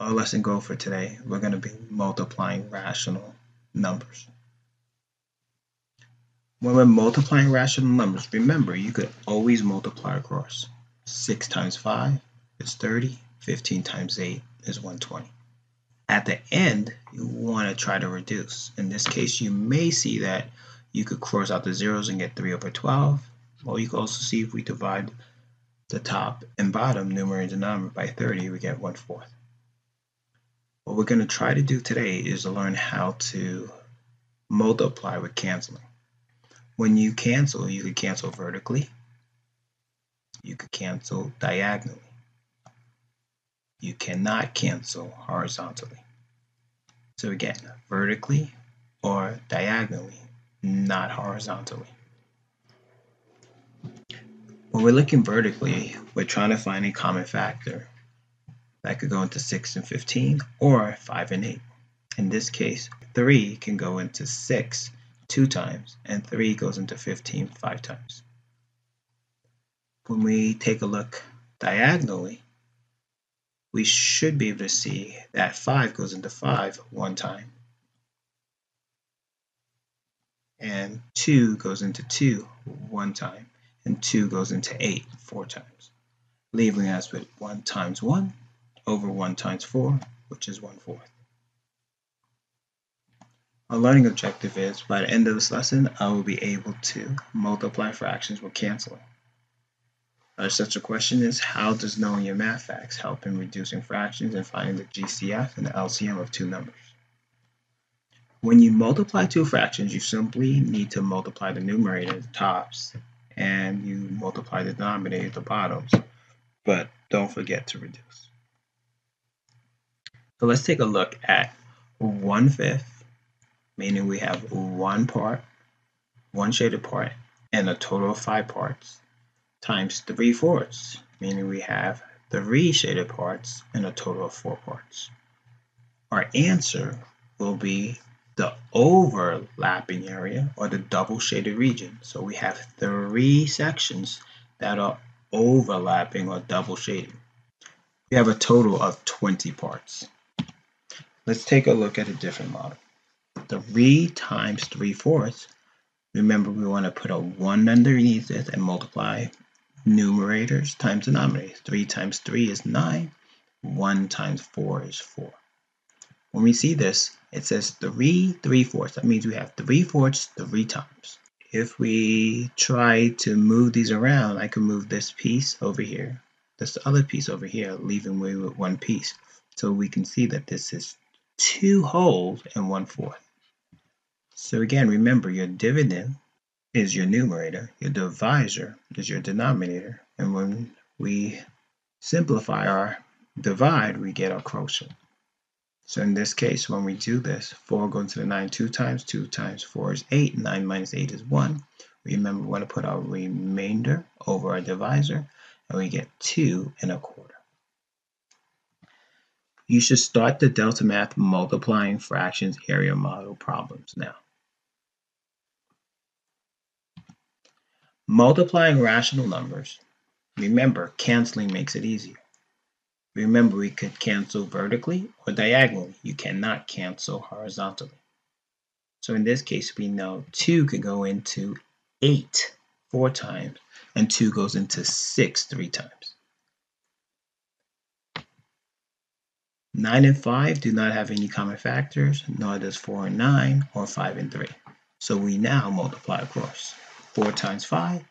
our lesson goal for today, we're going to be multiplying rational numbers. When we're multiplying rational numbers, remember you could always multiply across. 6 times 5 is 30, 15 times 8 is 120. At the end, you want to try to reduce. In this case, you may see that you could cross out the zeros and get 3 over 12. Or you could also see if we divide the top and bottom numerator and denominator by 30, we get 1 fourth. What we're going to try to do today is to learn how to multiply with canceling. When you cancel, you could cancel vertically, you could cancel diagonally. You cannot cancel horizontally. So again, vertically or diagonally, not horizontally. When we're looking vertically, we're trying to find a common factor that could go into 6 and 15 or 5 and 8. In this case, 3 can go into 6 two times and 3 goes into 15 five times. When we take a look diagonally, we should be able to see that 5 goes into 5 one time and 2 goes into 2 one time and 2 goes into 8 four times, leaving us with 1 times 1 over 1 times 4, which is 1 fourth. Our learning objective is, by the end of this lesson, I will be able to multiply fractions with canceling. Our such a question is, how does knowing your math facts help in reducing fractions and finding the GCF and the LCM of two numbers? When you multiply two fractions, you simply need to multiply the numerator, the tops, and you multiply the denominator, the bottoms, but don't forget to reduce. So let's take a look at 1 fifth, meaning we have one part, one shaded part, and a total of five parts, times 3 fourths, meaning we have three shaded parts and a total of four parts. Our answer will be the overlapping area or the double shaded region. So we have three sections that are overlapping or double shading. We have a total of 20 parts. Let's take a look at a different model. 3 times 3 fourths. Remember, we want to put a 1 underneath it and multiply numerators times denominators. 3 times 3 is 9. 1 times 4 is 4. When we see this, it says 3 3 fourths. That means we have 3 fourths 3 times. If we try to move these around, I can move this piece over here, this other piece over here, leaving me with one piece. So we can see that this is two wholes and one fourth. So again, remember your dividend is your numerator, your divisor is your denominator, and when we simplify our divide, we get our quotient. So in this case, when we do this, 4 goes to the 9 two times, 2 times 4 is 8, 9 minus 8 is 1. Remember, we want to put our remainder over our divisor, and we get 2 and a quarter. You should start the Delta Math multiplying fractions area model problems now. Multiplying rational numbers. Remember, canceling makes it easier. Remember, we could cancel vertically or diagonally. You cannot cancel horizontally. So in this case, we know 2 could go into 8 four times, and 2 goes into 6 three times. 9 and 5 do not have any common factors, nor does 4 and 9 or 5 and 3. So we now multiply across. 4 times 5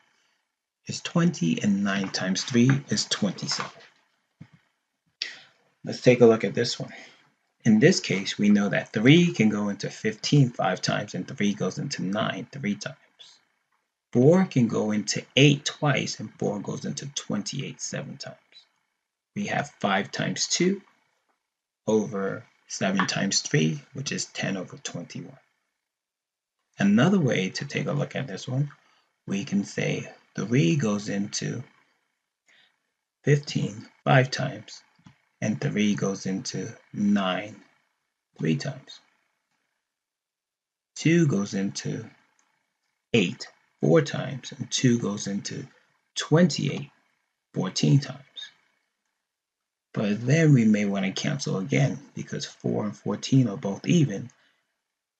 is 20 and 9 times 3 is 27. Let's take a look at this one. In this case, we know that 3 can go into 15 5 times and 3 goes into 9 3 times. 4 can go into 8 twice and 4 goes into 28 7 times. We have 5 times 2 over 7 times 3, which is 10 over 21. Another way to take a look at this one, we can say 3 goes into 15 5 times, and 3 goes into 9 3 times. 2 goes into 8 4 times, and 2 goes into 28 14 times. But then we may want to cancel again because 4 and 14 are both even.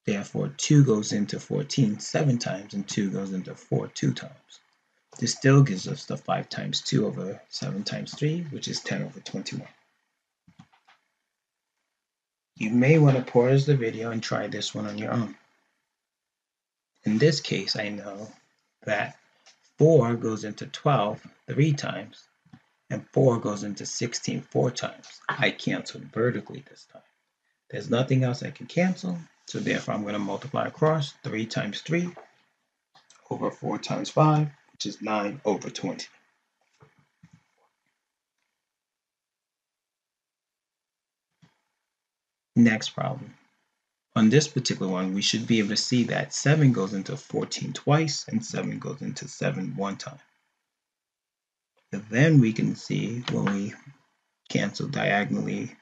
Therefore, 2 goes into 14 seven times and 2 goes into 4 two times. This still gives us the 5 times 2 over 7 times 3, which is 10 over 21. You may want to pause the video and try this one on your own. In this case, I know that 4 goes into 12 three times, and 4 goes into 16 four times. I canceled vertically this time. There's nothing else I can cancel, so therefore I'm going to multiply across 3 times 3 over 4 times 5, which is 9 over 20. Next problem. On this particular one, we should be able to see that 7 goes into 14 twice and 7 goes into 7 one time. Then we can see when we cancel diagonally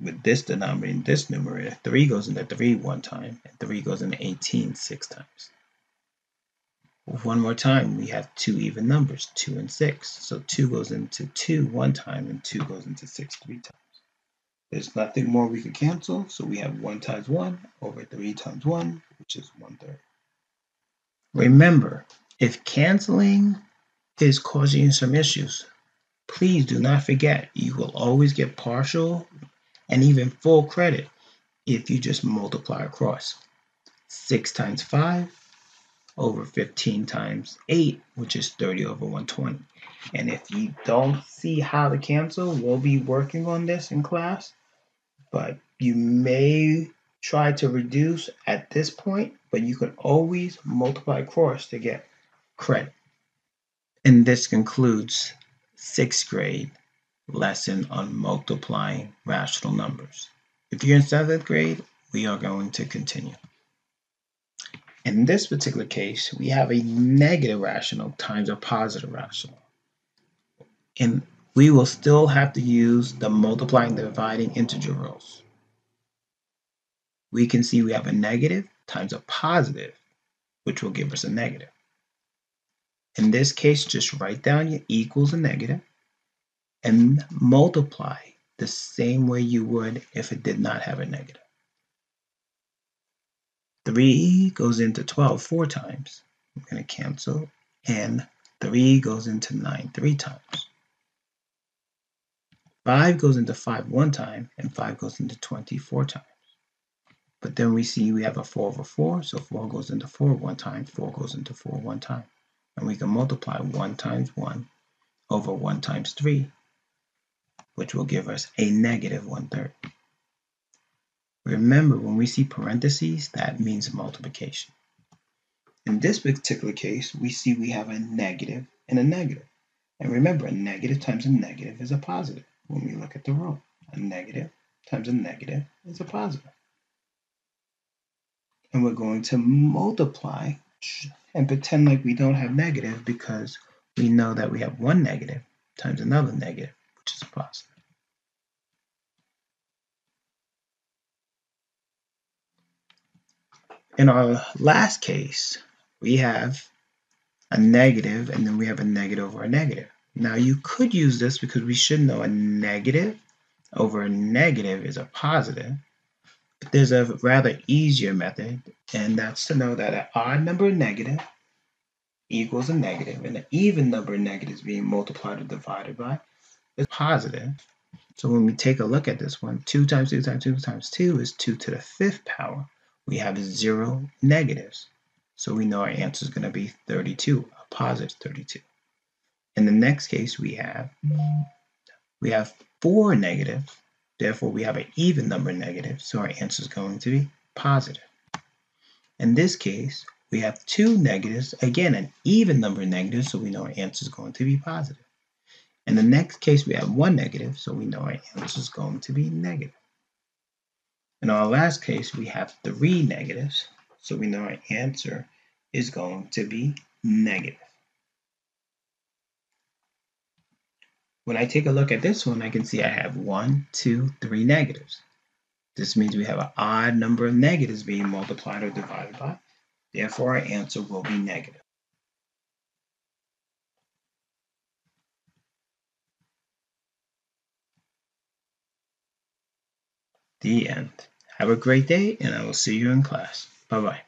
with this denominator and this numerator, 3 goes into 3 one time and 3 goes into 18 six times. One more time, we have two even numbers, 2 and 6. So 2 goes into 2 one time and 2 goes into 6 three times. There's nothing more we can cancel, so we have 1 times 1 over 3 times 1, which is 1 third. Remember, if canceling is causing some issues, please do not forget you will always get partial and even full credit if you just multiply across. 6 times 5 over 15 times 8, which is 30 over 120. And if you don't see how to cancel, we'll be working on this in class but you may try to reduce at this point, but you can always multiply across to get credit. And this concludes sixth grade lesson on multiplying rational numbers. If you're in seventh grade, we are going to continue. In this particular case, we have a negative rational times a positive rational. And we will still have to use the multiplying the dividing integer rules. We can see we have a negative times a positive, which will give us a negative. In this case, just write down your equals and negative and multiply the same way you would if it did not have a negative. 3 goes into 12 four times. I'm going to cancel. And 3 goes into 9 three times. 5 goes into 5 one time, and 5 goes into 24 times. But then we see we have a 4 over 4, so 4 goes into 4 one time, 4 goes into 4 one time. And we can multiply 1 times 1 over 1 times 3, which will give us a negative 1 third. Remember, when we see parentheses, that means multiplication. In this particular case, we see we have a negative and a negative. And remember, a negative times a negative is a positive when we look at the rule. A negative times a negative is a positive. And we're going to multiply and pretend like we don't have negative because we know that we have one negative times another negative, which is positive. In our last case, we have a negative and then we have a negative over a negative. Now you could use this because we should know a negative over a negative is a positive. There's a rather easier method, and that's to know that an odd number negative equals a negative, and an even number of negatives being multiplied or divided by is positive. So when we take a look at this one, 2 times 2 times 2 times 2 is 2 to the fifth power. We have zero negatives. So we know our answer is going to be 32, a positive 32. In the next case, we have we have four negatives. Therefore, we have an even number of negatives, so our answer is going to be positive. In this case, we have two negatives, again, an even number of negatives, so we know our answer is going to be positive. In the next case, we have one negative, so we know our answer is going to be negative. In our last case, we have three negatives, so we know our answer is going to be negative. When I take a look at this one, I can see I have one, two, three negatives. This means we have an odd number of negatives being multiplied or divided by. Therefore, our answer will be negative. The end. Have a great day, and I will see you in class. Bye-bye.